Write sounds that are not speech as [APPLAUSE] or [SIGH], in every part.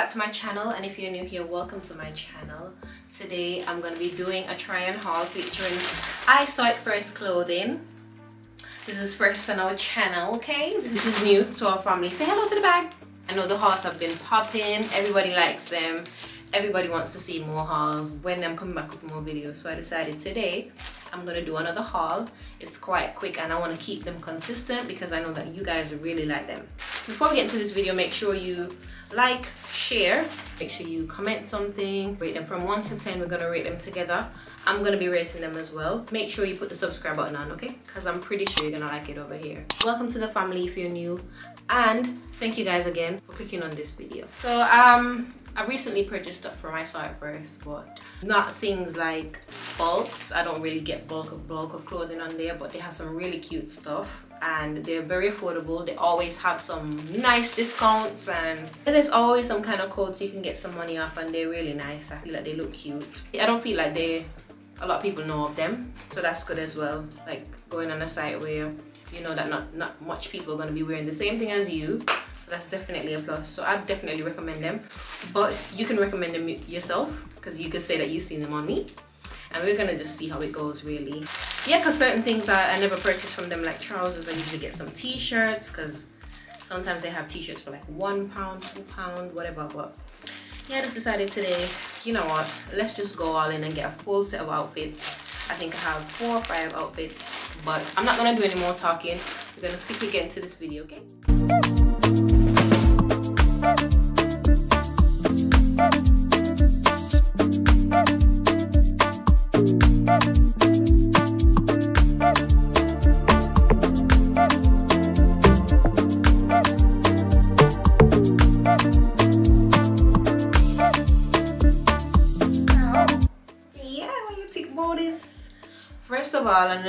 back to my channel and if you're new here welcome to my channel. Today i'm going to be doing a try on haul featuring i saw it first clothing. This is first on our channel okay? This is new to our family. Say hello to the bag. I know the hauls have been popping. Everybody likes them. Everybody wants to see more hauls when i'm coming back with more videos. So i decided today i'm gonna do another haul. It's quite quick and i want to keep them consistent because i know that you guys really like them before we get into this video make sure you like share. Make sure you comment something. Rate them from 1 to 10 we're gonna rate them together. I'm gonna be rating them as well. Make sure you put the subscribe button on okay? Because i'm pretty sure you're gonna like it over here. Welcome to the family if you're new. And thank you guys again for clicking on this video. So um I recently purchased stuff saw first, but not things like bulks. I don't really get bulk of bulk of clothing on there, but they have some really cute stuff and they're very affordable. They always have some nice discounts and there's always some kind of codes you can get some money off and they're really nice. I feel like they look cute. I don't feel like they a lot of people know of them, so that's good as well. Like going on a site where you know that not not much people are going to be wearing the same thing as you that's definitely a plus. So i definitely recommend them. But you can recommend them yourself because you could say that you've seen them on me. And we're gonna just see how it goes really. Yeah because certain things I, I never purchase from them like trousers. I usually get some t-shirts because sometimes they have t-shirts for like one pound two pound whatever. But yeah I just decided today you know what? Let's just go all in and get a full set of outfits. I think I have four or five outfits but I'm not gonna do any more talking. We're gonna quickly get into this video okay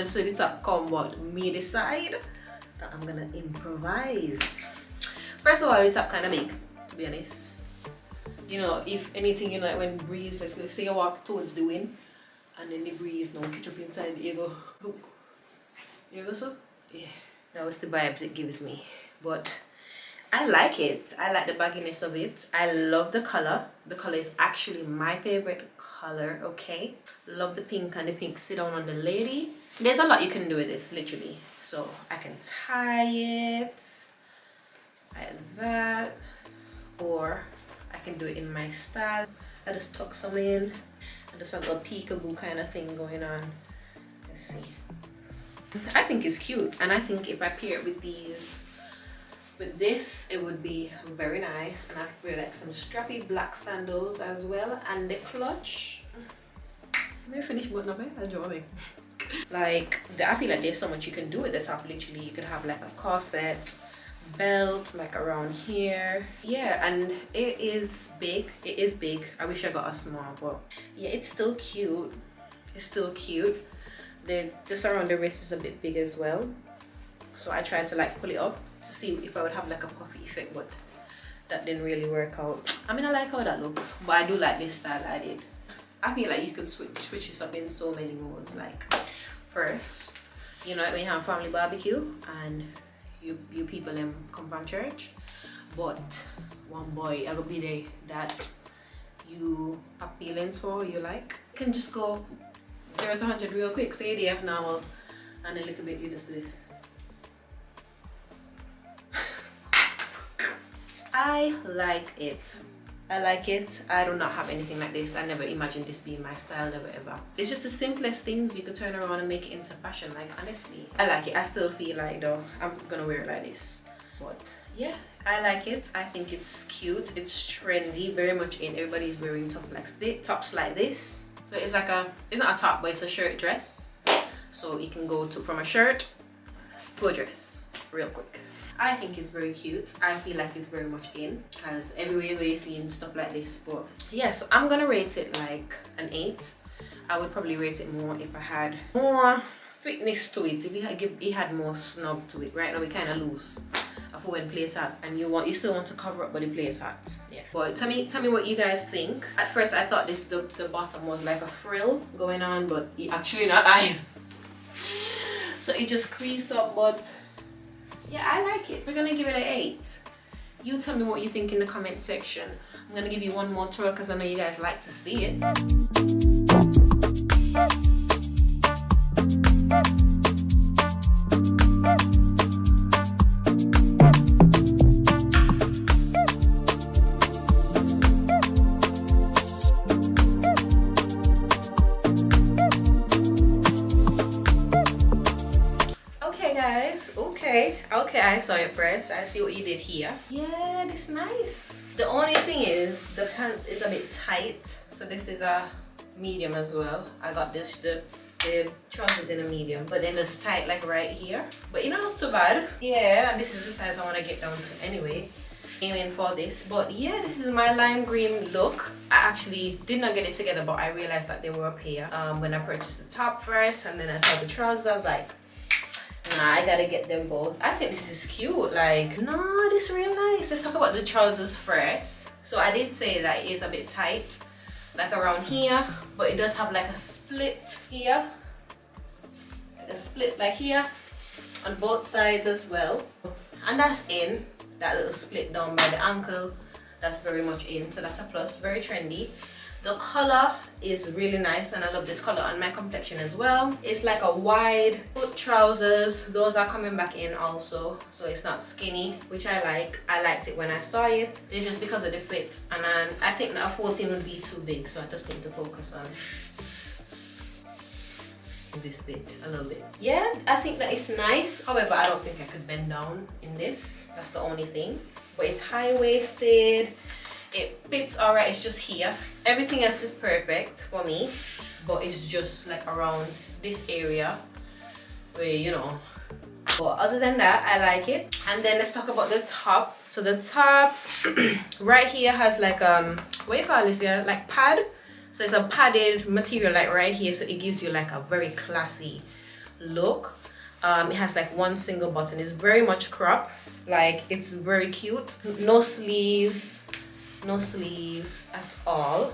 gonna say the top combo me decide that I'm gonna improvise. First of all, the top kind of big, to be honest. You know, if anything, you know, like when breeze, like say you walk towards the wind, and then the breeze now catch up inside, you go, look, you go so? Yeah, that was the vibes it gives me. But I like it. I like the bagginess of it. I love the color. The color is actually my favorite color okay love the pink and the pink sit down on the lady there's a lot you can do with this literally. So I can tie it like that or I can do it in my style. I just tuck some in. And just a little peekaboo kind of thing going on. Let's see. I think it's cute and I think if I pair it with these with this it would be very nice. And I wear like some strappy black sandals as well and the clutch. Let me finish button up eh? Like I feel like there's so much you can do with the top literally you could have like a corset belt like around here. Yeah and it is big. It is big. I wish I got a small but yeah it's still cute. It's still cute. The just around the wrist is a bit big as well. So I tried to like pull it up to see if I would have like a puffy effect but that didn't really work out. I mean I like how that look but I do like this style I did. I feel like you could switch switch this up in so many modes like first. You know we have family barbecue and you you people them come from church. But one boy I will be there that you have feelings for you like. You can just go 0 to 100 real quick. Say the F normal. And a little bit you just do this. [LAUGHS] I like it. I like it. I do not have anything like this. I never imagined this being my style, never ever. It's just the simplest things you could turn around and make it into fashion. Like honestly, I like it. I still feel like though, I'm gonna wear it like this. But yeah, I like it. I think it's cute. It's trendy, very much in. Everybody's wearing top like tops like this. So it's like a, it's not a top, but it's a shirt dress. So you can go to from a shirt to a dress real quick. I think it's very cute. I feel like it's very much in because everywhere you go you're seeing stuff like this. But yeah, so I'm gonna rate it like an 8. I would probably rate it more if I had more fitness to it. If it had, it had more snug to it. Right now we kind of loose for when plays hot and you want you still want to cover up but it plays hot yeah but tell me tell me what you guys think at first i thought this the, the bottom was like a frill going on but actually not [LAUGHS] i so it just creased up but yeah i like it. We're gonna give it an eight. You tell me what you think in the comment section. I'm gonna give you one more twirl because i know you guys like to see it okay okay i saw it first i see what you did here. Yeah it's nice. The only thing is the pants is a bit tight so this is a medium as well. I got this the the trousers in a medium but then it's tight like right here. But you know not too bad. Yeah and this is the size i want to get down to anyway. Aiming for this but yeah this is my lime green look. I actually did not get it together but i realized that they were a pair um, when i purchased the top first and then i saw the trousers i was like Nah, I gotta get them both. I think this is cute. Like, no, this is real nice. Let's talk about the trousers first. So I did say that it is a bit tight, like around here, but it does have like a split here. Like a split like here on both sides as well. And that's in, that little split down by the ankle. That's very much in, so that's a plus, very trendy. The color is really nice and I love this color on my complexion as well. It's like a wide foot trousers. Those are coming back in also. So it's not skinny, which I like. I liked it when I saw it. It's just because of the fit. And I think that 14 would be too big. So I just need to focus on this bit a little bit yeah i think that it's nice however i don't think i could bend down in this that's the only thing but it's high-waisted it fits all right it's just here. Everything else is perfect for me but it's just like around this area where you know. But other than that i like it. And then let's talk about the top. So the top [CLEARS THROAT] right here has like um what you call this yeah like pad. So it's a padded material like right here. So it gives you like a very classy look. Um, it has like one single button. It's very much crop like it's very cute. No sleeves no sleeves at all.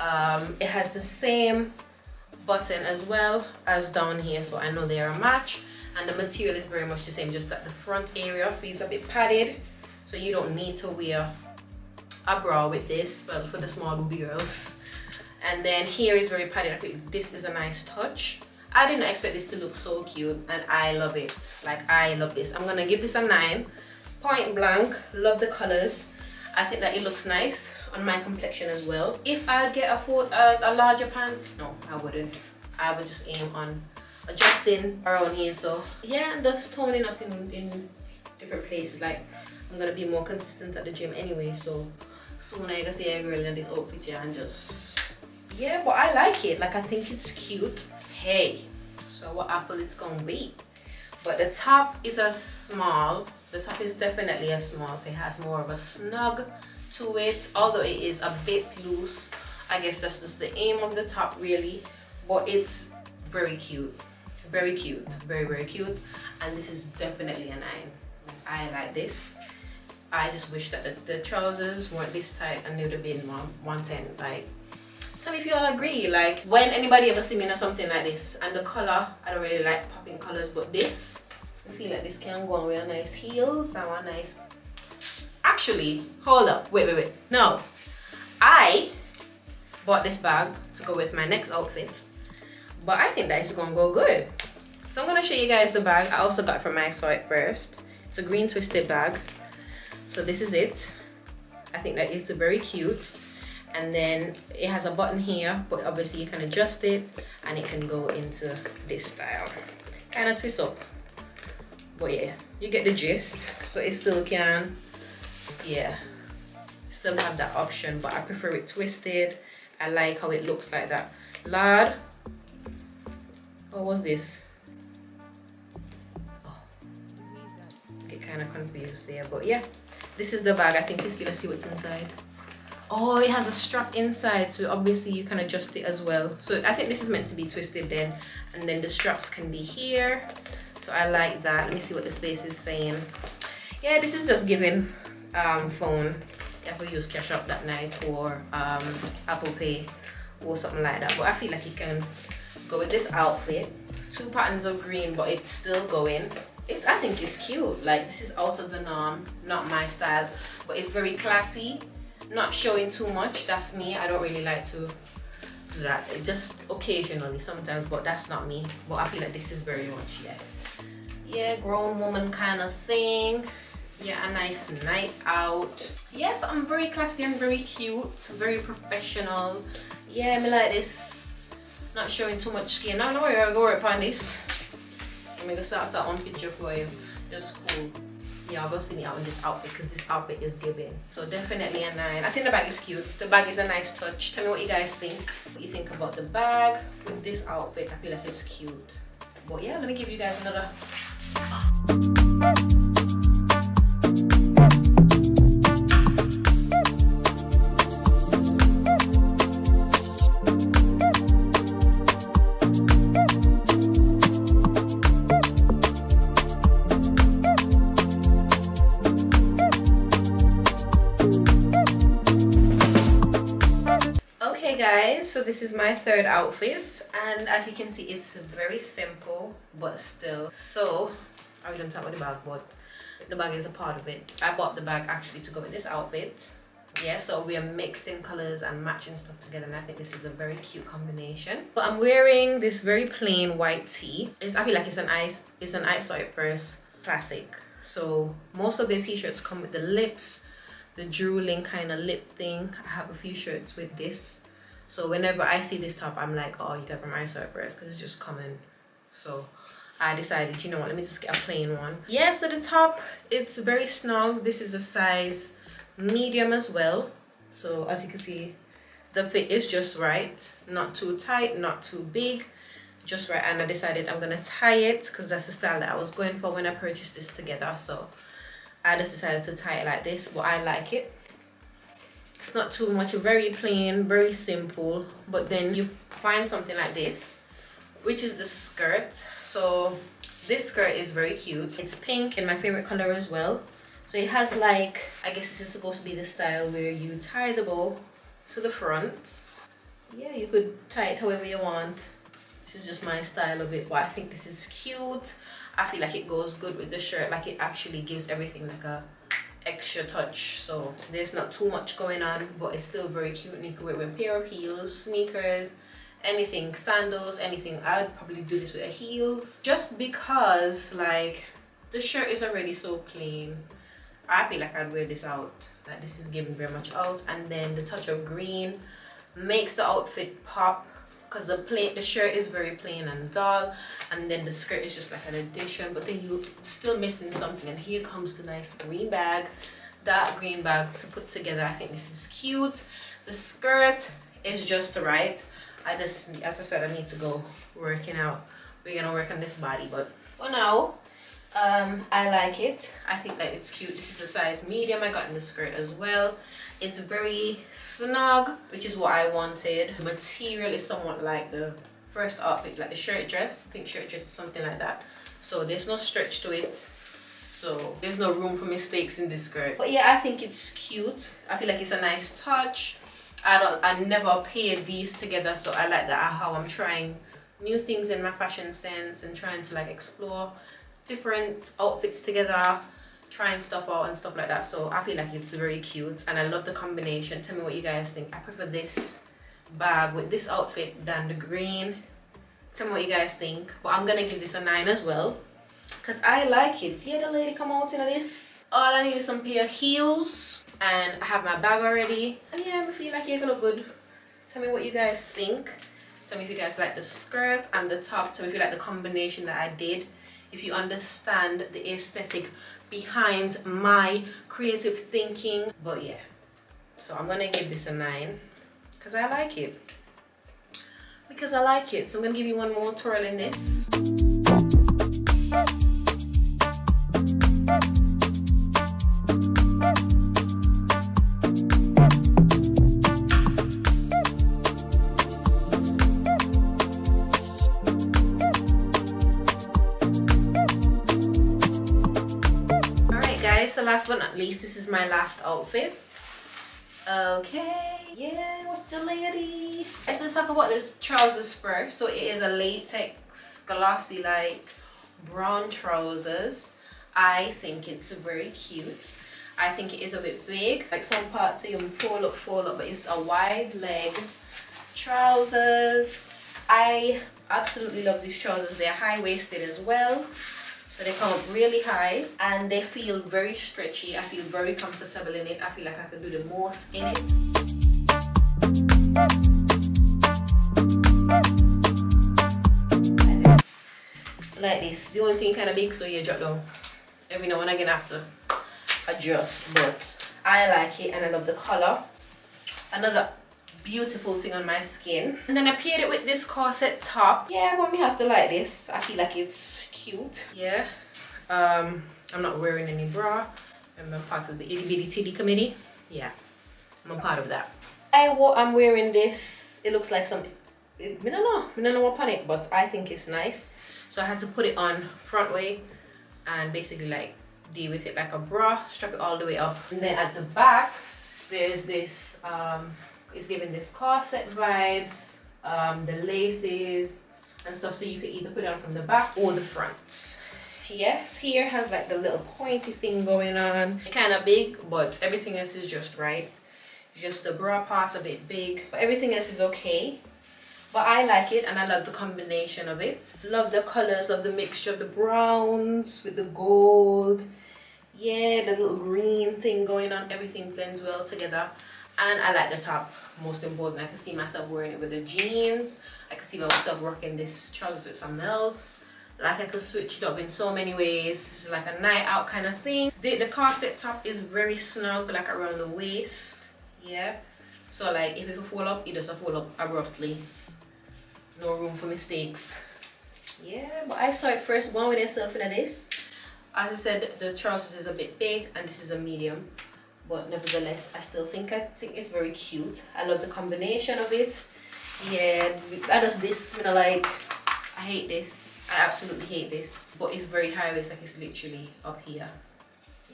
Um, it has the same button as well as down here so I know they're a match. And the material is very much the same just that the front area feels a bit padded. So you don't need to wear a bra with this well for the small booby girls. And then here is very padded. I this is a nice touch. I didn't expect this to look so cute and I love it. Like I love this. I'm gonna give this a 9 point blank love the colors I think that it looks nice on my complexion as well. If I'd get a, a, a larger pants, no, I wouldn't. I would just aim on adjusting around here. So yeah, and just toning up in, in different places. Like I'm gonna be more consistent at the gym anyway. So soon I can see a girl in this outfit yeah, and just yeah, but I like it. Like I think it's cute. Hey, so what apple it's gonna be? But the top is a small the top is definitely a small so it has more of a snug to it although it is a bit loose. I guess that's just the aim of the top really. But it's very cute. Very cute. Very very cute. And this is definitely a 9 I like this. I just wish that the, the trousers weren't this tight and they would have been 110 like tell me if you all agree like when anybody ever see me in something like this and the color I don't really like popping colors but this I feel like this can go on with a nice heels and a nice actually hold up. Wait wait wait. No. I bought this bag to go with my next outfit but I think that is gonna go good. So I'm gonna show you guys the bag I also got from my site first. It's a green twisted bag. So this is it. I think that it's very cute. And then it has a button here but obviously you can adjust it and it can go into this style. Kind of twist up but yeah you get the gist. So it still can yeah still have that option but I prefer it twisted. I like how it looks like that. Lad what was this? Oh. get kind of confused there but yeah this is the bag. I think it's gonna see what's inside. Oh it has a strap inside so obviously you can adjust it as well. So I think this is meant to be twisted then and then the straps can be here so I like that. Let me see what the space is saying. Yeah this is just giving um, phone. You have use Cash App that night or um, Apple Pay or something like that. But I feel like you can go with this outfit. Two patterns of green but it's still going. It, I think it's cute. Like this is out of the norm, not my style, but it's very classy, not showing too much. That's me. I don't really like to that. Just occasionally, sometimes, but that's not me. But I feel like this is very much yeah, yeah, grown woman kind of thing. Yeah, a nice night out. Yes, I'm very classy and very cute, very professional. Yeah, me like this. Not showing too much skin. Don't know where I go work on this. I'm gonna start out one picture for you. Just cool. Yeah, I'll go see me out in this outfit because this outfit is giving. So definitely a nine. I think the bag is cute. The bag is a nice touch. Tell me what you guys think. What you think about the bag with this outfit. I feel like it's cute. But yeah, let me give you guys another. So this is my third outfit and as you can see it's very simple but still. So I don't talk about the bag but the bag is a part of it. I bought the bag actually to go with this outfit. Yeah so we are mixing colors and matching stuff together and I think this is a very cute combination. So I'm wearing this very plain white tee. It's I feel like it's an ice it's an ice purse classic. So most of the t-shirts come with the lips the drooling kind of lip thing. I have a few shirts with this so whenever I see this top, I'm like, oh, you got from I Saw First because it's just common. So I decided, you know what, let me just get a plain one. Yeah, so the top, it's very snug. This is a size medium as well. So as you can see, the fit is just right. Not too tight, not too big. Just right. And I decided I'm going to tie it because that's the style that I was going for when I purchased this together. So I just decided to tie it like this, but I like it it's not too much very plain very simple but then you find something like this which is the skirt. So this skirt is very cute. It's pink and my favorite color as well. So it has like i guess this is supposed to be the style where you tie the bow to the front. Yeah you could tie it however you want. This is just my style of it but i think this is cute. I feel like it goes good with the shirt like it actually gives everything like a extra touch so there's not too much going on but it's still very cute and you can wear it with a pair of heels sneakers anything sandals anything. I'd probably do this with heels just because like the shirt is already so plain. I feel like i'd wear this out like this is giving very much out and then the touch of green makes the outfit pop because the plain the shirt is very plain and dull and then the skirt is just like an addition but then you're still missing something and here comes the nice green bag. That green bag to put together i think this is cute. The skirt is just right. I just as i said i need to go working out. We're gonna work on this body but for now um i like it. I think that it's cute. This is a size medium. I got in the skirt as well. It's very snug which is what i wanted. The material is somewhat like the first outfit like the shirt dress. Pink shirt dress or something like that. So there's no stretch to it. So there's no room for mistakes in this skirt. But yeah i think it's cute. I feel like it's a nice touch. I don't i never paired these together so i like that how i'm trying new things in my fashion sense and trying to like explore different outfits together trying stuff out and stuff like that. So i feel like it's very cute and i love the combination. Tell me what you guys think. I prefer this bag with this outfit than the green. Tell me what you guys think. But i'm gonna give this a nine as well because i like it. Yeah the lady come out in this. All i need is some pair of heels and i have my bag already. And yeah i feel like you look good. Tell me what you guys think. Tell me if you guys like the skirt and the top. Tell me if you like the combination that i did if you understand the aesthetic behind my creative thinking. But yeah so i'm gonna give this a nine because i like it. Because i like it. So i'm gonna give you one more twirl in this last but not least, this is my last outfit. Okay, yeah, what's the lady? Let's talk about the trousers first. So it is a latex, glossy like brown trousers. I think it's very cute. I think it is a bit big. Like some parts you fold up, fold up, but it's a wide leg trousers. I absolutely love these trousers. They're high-waisted as well. So they come up really high and they feel very stretchy. I feel very comfortable in it. I feel like I can do the most in it. Like this. Like this. The only thing kind of big so you drop down. Every now and again I have to adjust but I like it and I love the color. Another beautiful thing on my skin. And then I paired it with this corset top. Yeah, when we have to like this, I feel like it's cute. Yeah. Um, I'm not wearing any bra. I'm a part of the itty bitty titty committee. Yeah, I'm a part of that. I I'm wearing this. It looks like some, I don't know, I don't know what on it, but I think it's nice. So I had to put it on front way and basically like deal with it like a bra, strap it all the way up. And then at the back, there's this um, it's giving this corset vibes, um, the laces and stuff. So you can either put it on from the back or the front. Yes, here has like the little pointy thing going on. Kind of big, but everything else is just right. Just the bra part's a bit big, but everything else is okay. But I like it and I love the combination of it. Love the colors of the mixture of the browns with the gold. Yeah, the little green thing going on. Everything blends well together and I like the top most important I can see myself wearing it with the jeans. I can see myself rocking this trousers with something else. Like I could switch it up in so many ways. This is like a night out kind of thing. The, the corset top is very snug like around the waist. Yeah. So like if it fall up it doesn't fall up abruptly. No room for mistakes. Yeah but I saw it first. Going with yourself in this. As I said the trousers is a bit big and this is a medium but nevertheless I still think I think it's very cute. I love the combination of it. Yeah I just this you know like I hate this. I absolutely hate this but it's very high waist like it's literally up here.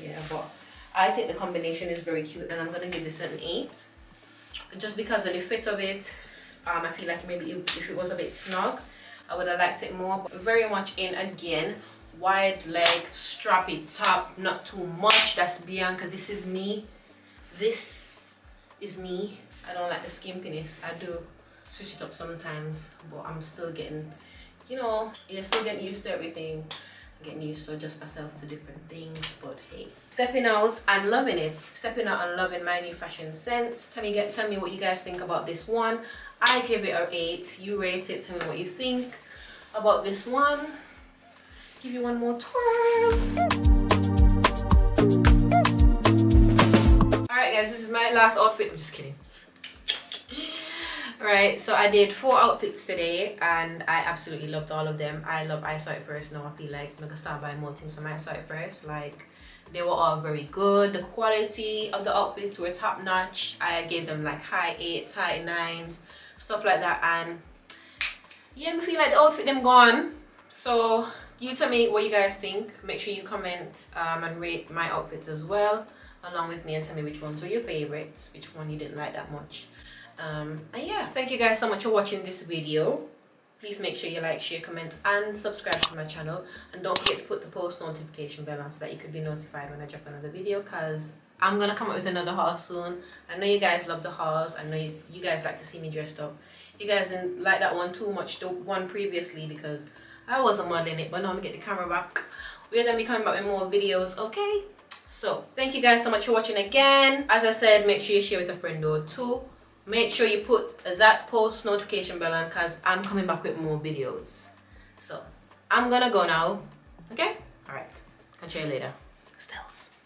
Yeah but I think the combination is very cute and I'm gonna give this an 8 just because of the fit of it um, I feel like maybe if it was a bit snug I would have liked it more. But very much in again wide leg strappy top not too much. That's bianca. This is me. This is me. I don't like the skimpiness. I do switch it up sometimes but i'm still getting you know you're still getting used to everything. Getting used to adjust myself to different things but hey. Stepping out and loving it. Stepping out and loving my new fashion sense. Tell me get tell me what you guys think about this one. I give it a eight. You rate it. Tell me what you think about this one Give you one more twirl. Alright guys, this is my last outfit. I'm just kidding. Right, so I did four outfits today and I absolutely loved all of them. I love I Saw It First now. I feel like I'm start buying more things from I Saw It First. Like they were all very good. The quality of the outfits were top notch. I gave them like high eights, high nines, stuff like that. And yeah, I feel like the outfit them gone. So you tell me what you guys think. Make sure you comment um, and rate my outfits as well along with me and tell me which ones were your favorites which one you didn't like that much. Um, and yeah thank you guys so much for watching this video. Please make sure you like share comment and subscribe to my channel. And don't forget to put the post notification bell on so that you could be notified when I drop another video because I'm gonna come up with another haul soon. I know you guys love the hauls. I know you, you guys like to see me dressed up. You guys didn't like that one too much the one previously because I wasn't modeling it, but now I'm gonna get the camera back. We're gonna be coming back with more videos, okay? So, thank you guys so much for watching again. As I said, make sure you share with a friend or two. Make sure you put that post notification bell on because I'm coming back with more videos. So, I'm gonna go now, okay? Alright, catch you later. Stills.